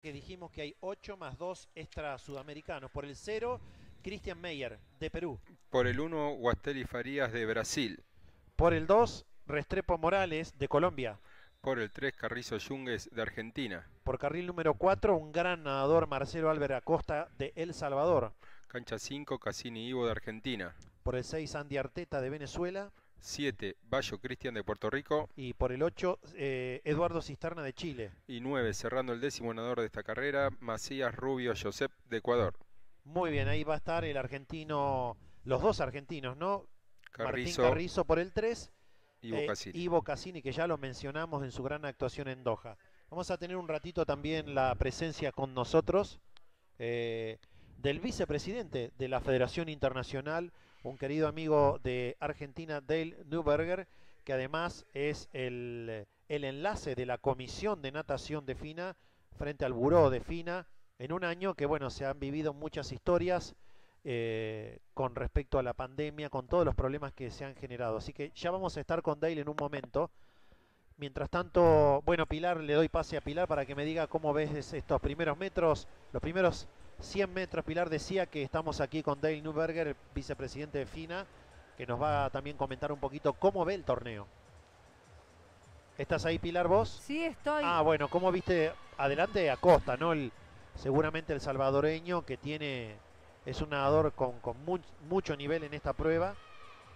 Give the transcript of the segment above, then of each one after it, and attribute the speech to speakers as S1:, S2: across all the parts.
S1: que dijimos que hay 8 más 2 extra sudamericanos. Por el 0, Christian Meyer, de Perú.
S2: Por el 1, Guasteli Farías de Brasil.
S1: Por el 2, Restrepo Morales, de Colombia.
S2: Por el 3, Carrizo Yungues de Argentina.
S1: Por carril número 4, un gran nadador, Marcelo Álvarez Acosta, de El Salvador.
S2: Cancha 5, Cassini Ivo de Argentina.
S1: Por el 6, Andy Arteta, de Venezuela.
S2: 7, Bayo Cristian de Puerto Rico.
S1: Y por el 8, eh, Eduardo Cisterna de Chile.
S2: Y 9, cerrando el décimo nadador de esta carrera, Macías Rubio Josep de Ecuador.
S1: Muy bien, ahí va a estar el argentino, los dos argentinos, ¿no?
S2: Carrizo,
S1: Martín Carrizo por el 3.
S2: Ivo
S1: eh,
S2: Cassini.
S1: Ivo Cassini, que ya lo mencionamos en su gran actuación en Doha. Vamos a tener un ratito también la presencia con nosotros eh, del vicepresidente de la Federación Internacional, un querido amigo de Argentina, Dale Newberger, que además es el, el enlace de la Comisión de Natación de FINA frente al Buró de FINA, en un año que, bueno, se han vivido muchas historias eh, con respecto a la pandemia, con todos los problemas que se han generado. Así que ya vamos a estar con Dale en un momento. Mientras tanto, bueno, Pilar, le doy pase a Pilar para que me diga cómo ves estos primeros metros, los primeros 100 metros. Pilar decía que estamos aquí con Dale Newberger, el vicepresidente de FINA, que nos va a también comentar un poquito cómo ve el torneo. ¿Estás ahí, Pilar, vos?
S3: Sí, estoy.
S1: Ah, bueno, ¿cómo viste? Adelante Acosta, ¿no? El, seguramente el salvadoreño que tiene, es un nadador con, con mu mucho nivel en esta prueba,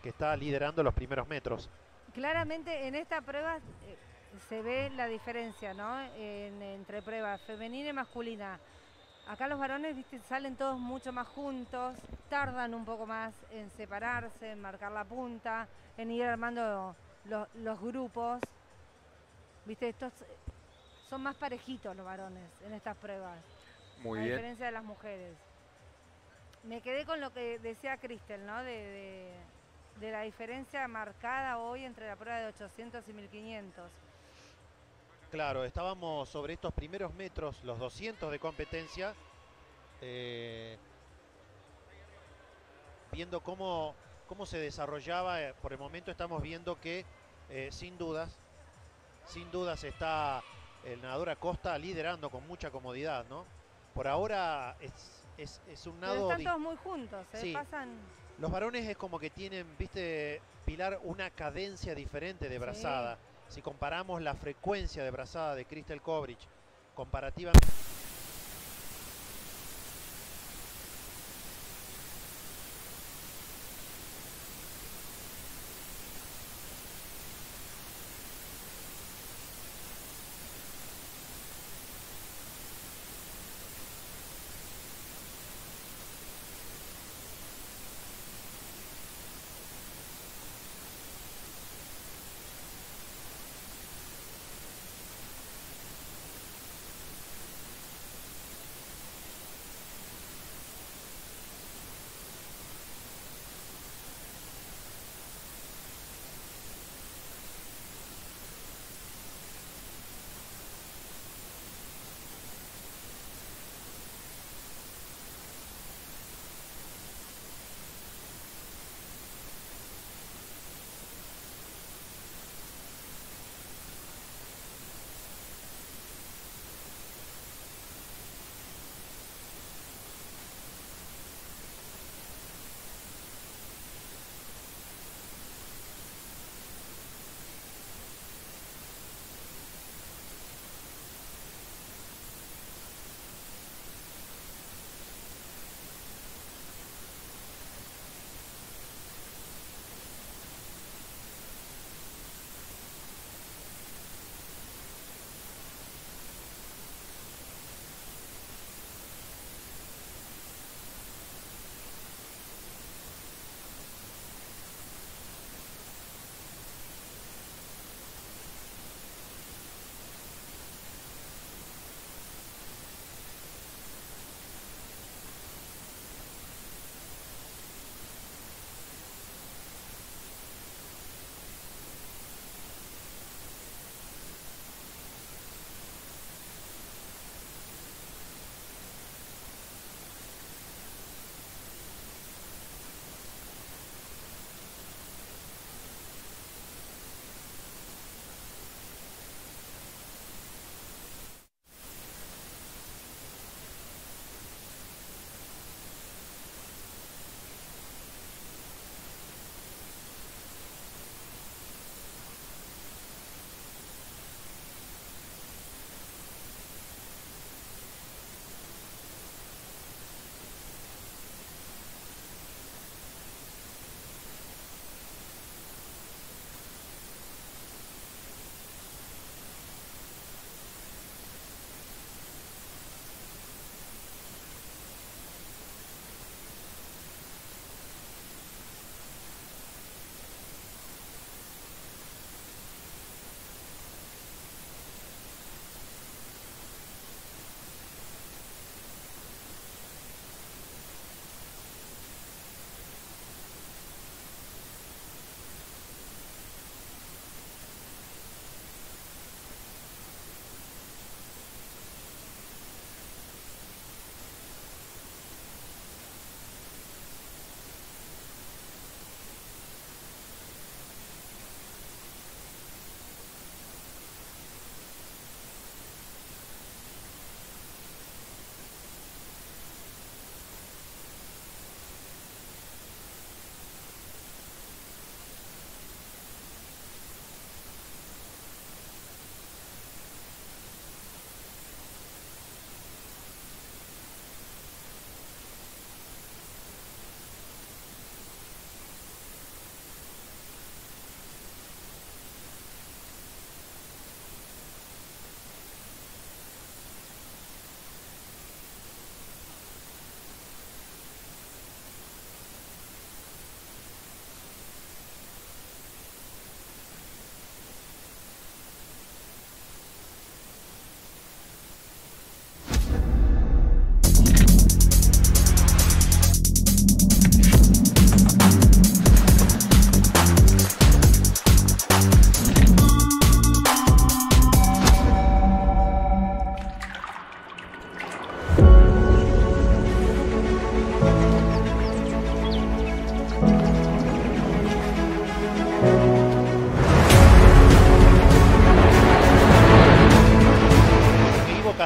S1: que está liderando los primeros metros.
S3: Claramente en esta prueba eh, se ve la diferencia, ¿no? En- entre pruebas femenina y masculina. Acá los varones, viste, salen todos mucho más juntos, tardan un poco más en separarse, en marcar la punta, en ir armando lo- los grupos. Viste, estos son más parejitos los varones en estas pruebas.
S2: Muy
S3: a
S2: bien.
S3: diferencia de las mujeres. Me quedé con lo que decía Cristel, ¿no? De, de- de la diferencia marcada hoy entre la prueba de 800 y 1500.
S1: Claro, estábamos sobre estos primeros metros, los 200 de competencia, eh, viendo cómo, cómo se desarrollaba. eh, Por el momento estamos viendo que, eh, sin dudas, sin dudas está el nadador Acosta liderando con mucha comodidad, ¿no? Por ahora es, es- es un
S3: Pero
S1: nado...
S3: están todos muy juntos, ¿eh?
S1: Sí.
S3: Pasan.
S1: Los varones es como que tienen, viste, Pilar, una cadencia diferente de
S3: Sí.
S1: Si comparamos la frecuencia de brazada de Crystal Kovrich comparativamente...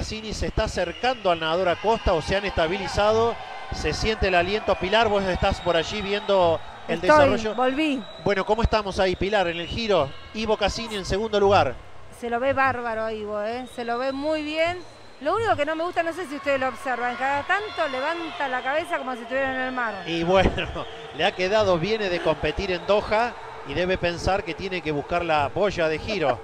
S1: Cassini se está acercando al nadador Acosta o se han estabilizado. Se siente el aliento. Pilar, vos estás por allí viendo el
S3: Estoy,
S1: desarrollo.
S3: volví.
S1: Bueno, ¿cómo estamos ahí, Pilar, en el giro? Ivo Cassini en segundo lugar.
S3: Se lo ve bárbaro Ivo, ¿eh? se lo ve muy bien. Lo único que no me gusta, no sé si ustedes lo observan, cada tanto levanta la cabeza como si estuviera en el mar.
S1: Y bueno, le ha quedado, viene de competir en Doha y debe pensar que tiene que buscar la boya de giro.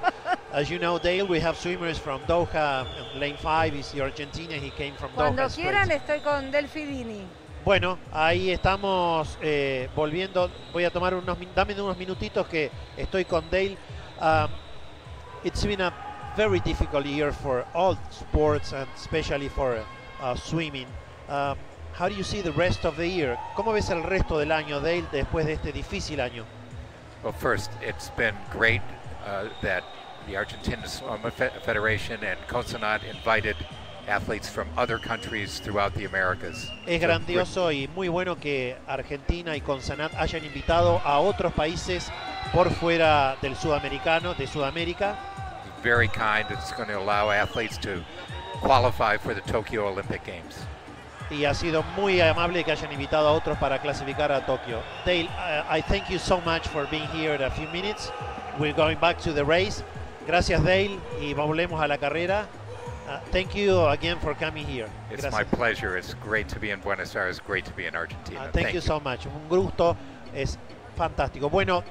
S1: As you know, Dale, we have swimmers from Doha. Lane 5 is the Argentina. He came from
S3: Cuando
S1: Doha. straight.
S3: quieran estoy con Delfidini.
S1: Bueno, ahí estamos eh, volviendo. Voy a tomar unos, min- dame unos minutitos que estoy con Dale. Um, it's been a very difficult year for all sports and especially for uh, swimming. Um, how do you see the rest of the year? ¿Cómo ves el resto del año, Dale, después de este difícil año?
S4: Well, first, it's been great uh, that the Argentine Swim Federation and CONSONAT invited athletes from other countries throughout the Americas.
S1: Es grandioso y muy bueno que Argentina y Consanat hayan invitado a otros países por fuera del sudamericano, de Sudamérica.
S4: Very kind. It's going to allow athletes to qualify for the Tokyo Olympic Games.
S1: y ha sido muy amable que hayan invitado a otros para clasificar a Tokio. Dale, uh, I thank you so much for being here in a few minutes. We're going back to the race. Gracias Dale y volvemos a la carrera. Uh, thank you again for coming here.
S4: It's my
S1: Gracias.
S4: pleasure. It's great to be in Buenos Aires. Great to be in Argentina.
S1: Uh, thank, you so much. Un gusto, es fantástico. Bueno,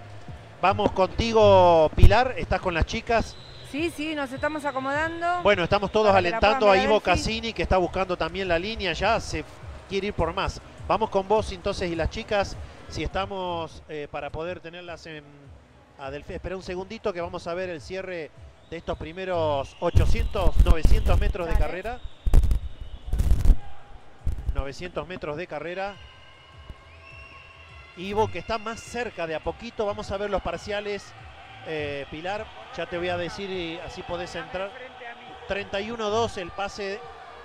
S1: vamos contigo Pilar, estás con las chicas.
S3: Sí, sí, nos estamos acomodando.
S1: Bueno, estamos todos alentando a Ivo. Cassini, que está buscando también la línea ya, se quiere ir por más. Vamos con vos entonces y las chicas, si estamos eh, para poder tenerlas en... A Delphi. Espera un segundito que vamos a ver el cierre de estos primeros 800, 900 metros de carrera. 900 metros de carrera. Ivo que está más cerca de a poquito. Vamos a ver los parciales. Eh, Pilar, ya te voy a decir y así podés entrar. 31-2 el pase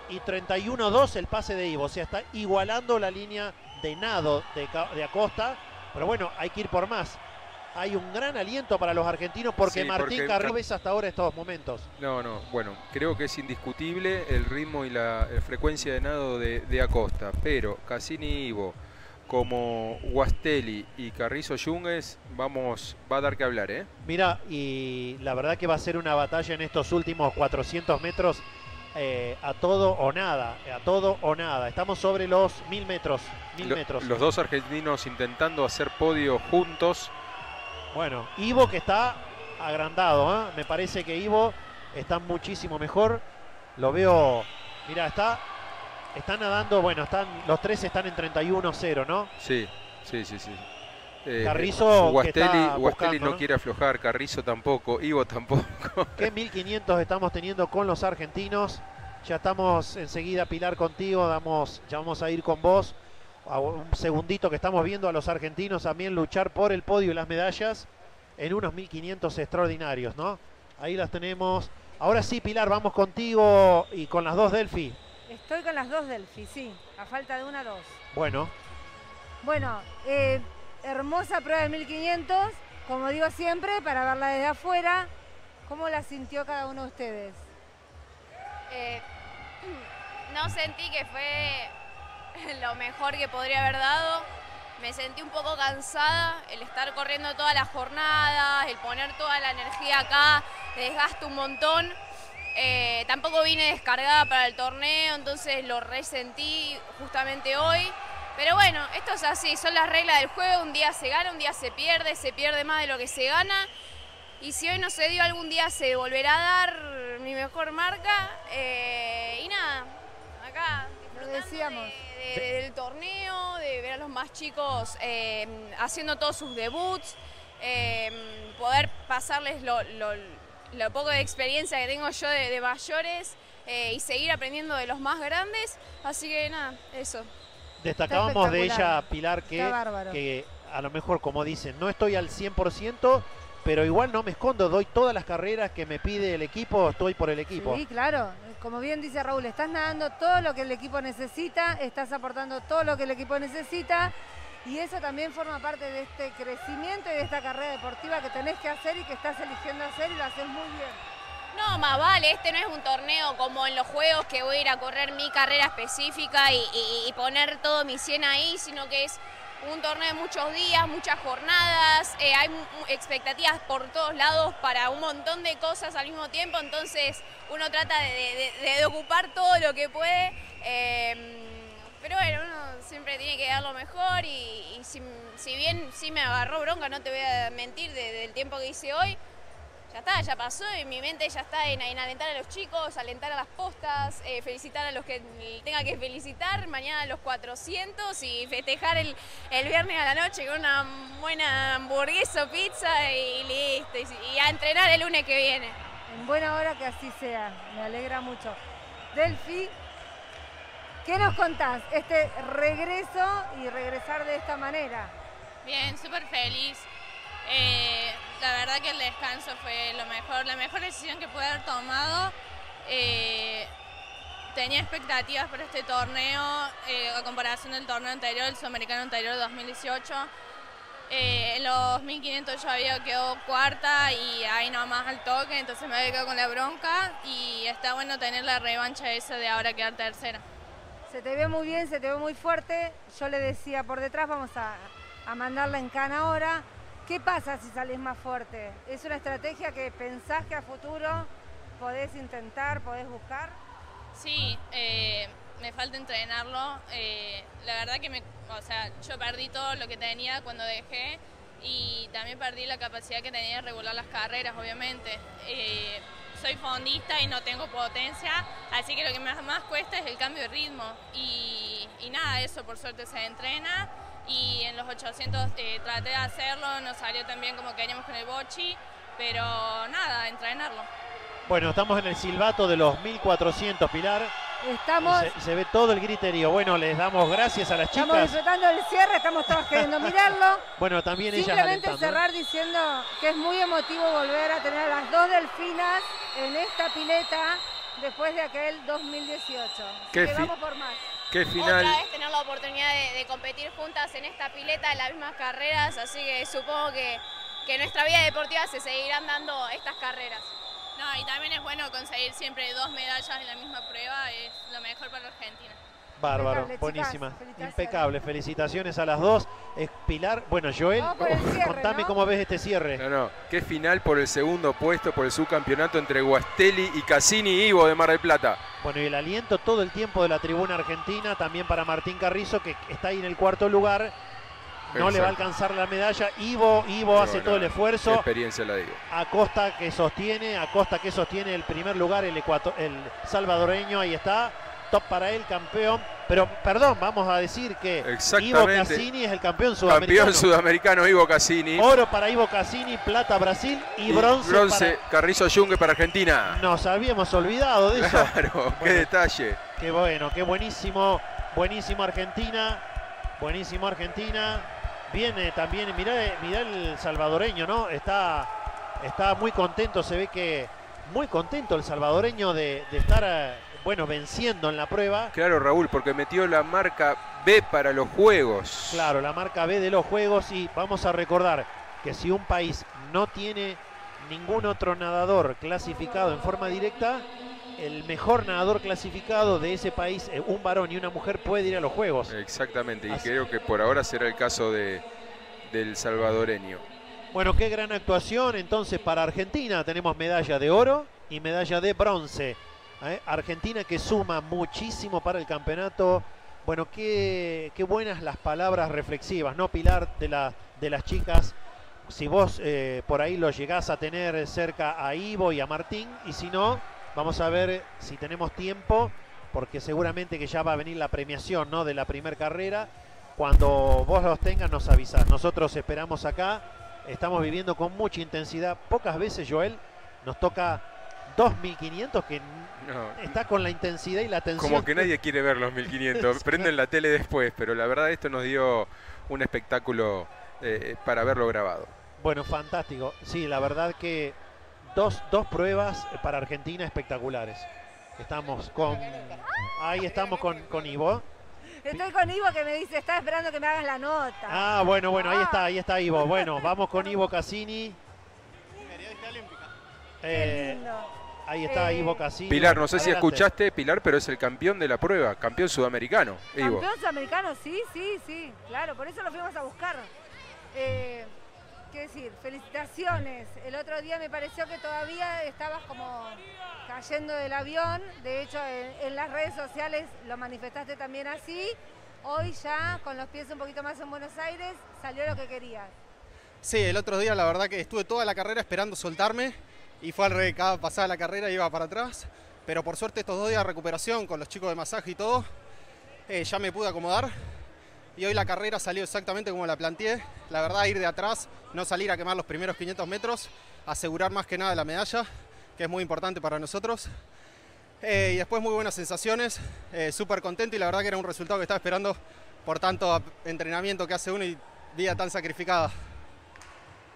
S1: y 31-2 el pase de Ivo. O sea, está igualando la línea de nado de, de Acosta. Pero bueno, hay que ir por más. Hay un gran aliento para los argentinos porque
S2: Sí,
S1: Martín Carrillo ves hasta ahora estos momentos.
S2: No, no, bueno, creo que es indiscutible el ritmo y la eh, frecuencia de nado de, de Acosta, pero Cassini Ivo, como Guastelli y Carrizo Yungues, vamos, va a dar que hablar, ¿eh?
S1: Mira, y la verdad que va a ser una batalla en estos últimos 400 metros eh, a todo o nada, a todo o nada. Estamos sobre los 1000 metros, 1000
S2: Lo-
S1: metros.
S2: los dos argentinos intentando hacer podio juntos.
S1: Bueno, Ivo que está agrandado, ¿eh? me parece que Ivo está muchísimo mejor. Lo veo, mira, está, está nadando, bueno, están los tres están en 31-0, ¿no?
S2: Sí, sí, sí, sí. Eh,
S1: Carrizo que
S2: Guastelli,
S1: está
S2: Guastelli
S1: buscando,
S2: no
S1: ¿no?
S2: quiere aflojar, Carrizo tampoco, Ivo tampoco.
S1: ¿Qué 1500 estamos teniendo con los argentinos? Ya estamos enseguida, Pilar, contigo. Damos, ya vamos a ir con vos. A un segundito que estamos viendo a los argentinos también luchar por el podio y las medallas en unos 1500 extraordinarios, ¿no? Ahí las tenemos. Ahora sí, Pilar, vamos contigo y con las dos Delphi.
S3: Estoy con las dos Delphi, sí. A falta de una, dos.
S1: Bueno,
S3: Bueno, eh, hermosa prueba de 1500, como digo siempre, para verla desde afuera. ¿Cómo la sintió cada uno de ustedes?
S5: Eh, no sentí que fue lo mejor que podría haber dado. Me sentí un poco cansada, el estar corriendo toda la jornada, el poner toda la energía acá, me desgasta un montón. Eh, tampoco vine descargada para el torneo, entonces lo resentí justamente hoy. Pero bueno, esto es así, son las reglas del juego, un día se gana, un día se pierde, se pierde más de lo que se gana. Y si hoy no se dio, algún día se volverá a dar mi mejor marca. Eh, y nada, acá disfrutando
S3: decíamos.
S5: de- de- del torneo, de ver a los más chicos eh, haciendo todos sus debuts, eh, poder pasarles lo, lo- lo poco de experiencia que tengo yo de, de mayores eh, y seguir aprendiendo de los más grandes. Así que nada, eso.
S1: destacábamos de ella, Pilar, que, que a lo mejor, como dicen, no estoy al 100%, pero igual no me escondo, doy todas las carreras que me pide el equipo, estoy por el equipo.
S3: Sí, claro. Como bien dice Raúl, estás nadando todo lo que el equipo necesita, estás aportando todo lo que el equipo necesita y eso también forma parte de este crecimiento y de esta carrera deportiva que tenés que hacer y que estás eligiendo hacer y lo haces muy bien.
S5: No, más vale, este no es un torneo como en los juegos que voy a ir a correr mi carrera específica y, poner todo mi 100 ahí, sino que es un torneo de muchos días, muchas jornadas, eh, hay expectativas por todos lados para un montón de cosas al mismo tiempo, entonces uno trata de, ocupar todo lo que puede. eh, pero bueno, uno siempre tiene que dar lo mejor y, si, si bien sí me agarró bronca, no te voy a mentir de- del tiempo que hice hoy, ya está, ya pasó y mi mente ya está en, en alentar a los chicos, alentar a las postas, eh, felicitar a los que tenga que felicitar, mañana a los 400 y festejar el, el viernes a la noche con una buena hamburguesa o pizza y listo. Y, y a entrenar el lunes que viene.
S3: En buena hora que así sea, me alegra mucho. Delphi, ¿qué nos contás? Este regreso y regresar de esta manera.
S6: Bien, súper feliz. Eh, la verdad que el descanso fue lo mejor, la mejor decisión que pude haber tomado. Eh, tenía expectativas por este torneo eh, a comparación del torneo anterior, el sudamericano anterior de 2018. Eh, en los 1500 yo había quedado cuarta y ahí nomás al toque, entonces me había quedado con la bronca y está bueno tener la revancha esa de ahora quedar tercera.
S3: Se te ve muy bien, se te ve muy fuerte. Yo le decía por detrás, vamos a, a mandarla en cana ahora. ¿Qué pasa si salís más fuerte? ¿Es una estrategia que pensás que a futuro podés intentar, podés buscar?
S6: Sí, eh, me falta entrenarlo. eh, la verdad que me, o sea, yo perdí todo lo que tenía cuando dejé y también perdí la capacidad que tenía de regular las carreras, obviamente. Eh, soy fondista y no tengo potencia, así que lo que más, más cuesta es el cambio de ritmo. Y, y nada, eso por suerte se entrena y en los 800 eh, traté de hacerlo, no salió tan bien como queríamos con el bochi, pero nada, entrenarlo.
S1: Bueno, estamos en el silbato de los 1400, Pilar.
S3: Estamos,
S1: se, se ve todo el griterío. Bueno, les damos gracias a las
S3: estamos
S1: chicas.
S3: disfrutando del cierre, estamos todos queriendo mirarlo.
S1: Bueno, también ellas
S3: Simplemente
S1: ¿eh?
S3: cerrar diciendo que es muy emotivo volver a tener a las dos delfinas en esta pileta después de aquel 2018. Así que vamos por más.
S2: Qué final.
S5: Otra vez tener la oportunidad de, de competir juntas en esta pileta en las mismas carreras, así que supongo que, que en nuestra vida deportiva se seguirán dando estas carreras.
S6: No, y también es bueno conseguir siempre dos medallas en la misma prueba, es lo mejor para Argentina.
S1: Bárbaro,
S3: Impecable,
S1: buenísima.
S3: chicas, felicitaciones.
S1: Impecable, felicitaciones a las dos. Es Pilar, bueno, Joel,
S3: Vamos por el cierre,
S1: contame
S3: ¿no?
S1: cómo ves este cierre.
S2: No, no, qué final por el segundo puesto, por el subcampeonato entre Guastelli y Cassini y Ivo de Mar del Plata.
S1: Bueno, y el aliento todo el tiempo de la tribuna argentina, también para Martín Carrizo, que está ahí en el cuarto lugar. No le va a alcanzar la medalla. Ivo, Ivo hace todo el
S2: Qué
S1: esfuerzo.
S2: experiencia la digo.
S1: Acosta que sostiene, Acosta que sostiene el primer lugar, el, ecuato- el salvadoreño, ahí está. Top para él, campeón. Pero, perdón, vamos a decir que Ivo. Cassini es el campeón sudamericano.
S2: Campeón sudamericano Ivo Cassini.
S1: Oro para Ivo Cassini, plata Brasil y,
S2: Y
S1: bronce,
S2: Carrizo Junge para Argentina.
S1: para... Nos habíamos olvidado de eso.
S2: Claro, qué detalle.
S1: Qué bueno, qué buenísimo, buenísimo Argentina, buenísimo Argentina. Viene también, mirá, mirá el salvadoreño, ¿no? Está, está muy contento, se ve que muy contento el salvadoreño de, de estar, eh, bueno, venciendo en la prueba.
S2: Claro, Raúl, porque metió la marca B para los juegos.
S1: Claro, la marca B de los juegos y vamos a recordar que si un país no tiene ningún otro nadador clasificado en forma directa, el mejor nadador clasificado de ese país, eh, un varón y una mujer, puede ir a los juegos.
S2: Exactamente, y
S1: Así-
S2: creo que por ahora será el caso de, del salvadoreño.
S1: Bueno, qué gran actuación entonces para Argentina. Tenemos medalla de oro y medalla de bronce. ¿Eh? Argentina que suma muchísimo para el campeonato. Bueno, qué, qué buenas las palabras reflexivas, ¿no, Pilar? De, de las chicas. Si vos eh, por ahí lo llegás a tener cerca a Ivo y a Martín, y si no, vamos a ver si tenemos tiempo, porque seguramente que ya va a venir la premiación ¿no? de la primer carrera. Cuando vos los tengas, nos avisás. Nosotros esperamos acá estamos viviendo con mucha intensidad. Pocas veces, Joel, nos toca 2.500 que
S2: No,
S1: está con la intensidad y la tensión.
S2: como que nadie quiere ver los 1500. Prenden la tele después, pero la verdad esto nos dio un espectáculo eh, para verlo grabado.
S1: Bueno, fantástico. Sí, la verdad que dos, dos pruebas para Argentina espectaculares. Estamos con... Ahí estamos con, con Ivo.
S3: Estoy con Ivo que me dice, está esperando que me hagas la nota.
S1: Ah, bueno, bueno, ahí está, ahí está Ivo. Bueno, vamos con Ivo Cassini.
S3: Qué
S1: Eh,
S3: lindo.
S1: Ahí está
S3: Eh,
S1: Ivo Casillo.
S2: Pilar, no sé si escuchaste, Pilar, pero es el campeón de la prueba, campeón sudamericano, Ivo.
S3: Campeón sudamericano, sí, sí, sí, claro, por eso lo fuimos a buscar. Eh, ¿Qué decir? Felicitaciones. El otro día me pareció que todavía estabas como cayendo del avión. De hecho, en, en las redes sociales lo manifestaste también así. Hoy ya, con los pies un poquito más en Buenos Aires, salió lo que querías.
S7: Sí, el otro día la verdad que estuve toda la carrera esperando soltarme y fue al revés, cada pasada la carrera iba para atrás. Pero por suerte estos dos días de recuperación con los chicos de masaje y todo, eh, ya me pude acomodar. Y hoy la carrera salió exactamente como la planteé. La verdad, ir de atrás, no salir a quemar los primeros 500 metros, asegurar más que nada la medalla, que es muy importante para nosotros. Eh, y después muy buenas sensaciones, eh, súper contento y la verdad que era un resultado que estaba esperando por tanto entrenamiento que hace uno y vida tan sacrificada.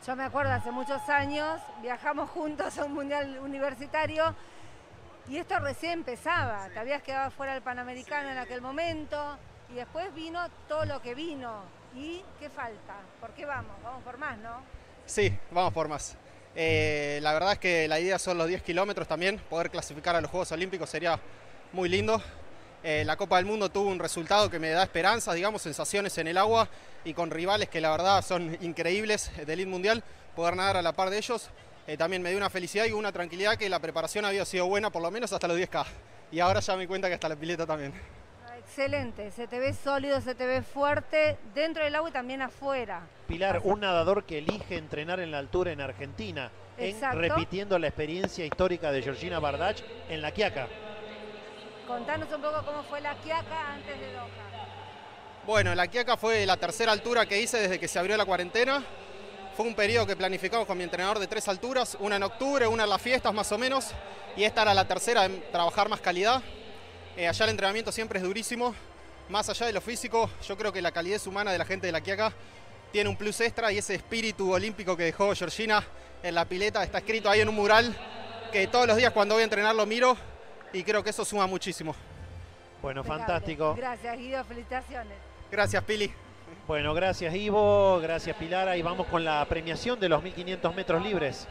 S3: Yo me acuerdo hace muchos años, viajamos juntos a un mundial universitario y esto recién empezaba. Te habías quedado fuera del Panamericano en aquel momento y después vino todo lo que vino. ¿Y qué falta? ¿Por qué vamos? Vamos por más, ¿no?
S7: Sí, vamos por más. Eh, la verdad es que la idea son los 10 kilómetros también, poder clasificar a los Juegos Olímpicos sería muy lindo. Eh, la Copa del Mundo tuvo un resultado que me da esperanza, digamos, sensaciones en el agua y con rivales que la verdad son increíbles del elite mundial, poder nadar a la par de ellos. eh, también me dio una felicidad y una tranquilidad que la preparación había sido buena por lo menos hasta los 10K. Y ahora ya me cuenta que hasta la pileta también.
S3: Excelente, se te ve sólido, se te ve fuerte dentro del agua y también afuera.
S1: Pilar, un nadador que elige entrenar en la altura en Argentina, en- repitiendo la experiencia histórica de Georgina Bardach en la Quiaca.
S3: Contanos un poco cómo fue la Quiaca antes de Doha.
S7: Bueno, la Quiaca fue la tercera altura que hice desde que se abrió la cuarentena. Fue un periodo que planificamos con mi entrenador de tres alturas, una en octubre, una en las fiestas más o menos, y esta era la tercera en trabajar más calidad. Eh, allá el entrenamiento siempre es durísimo, más allá de lo físico, yo creo que la calidez humana de la gente de la Quiaca tiene un plus extra y ese espíritu olímpico que dejó Georgina en la pileta está escrito ahí en un mural que todos los días cuando voy a entrenar lo miro y creo que eso suma muchísimo.
S1: Bueno, fantástico.
S3: Gracias, Guido, felicitaciones.
S7: Gracias, Pili.
S1: Bueno, gracias Ivo, gracias Pilar. Ahí vamos con la premiación de los 1500 metros libres.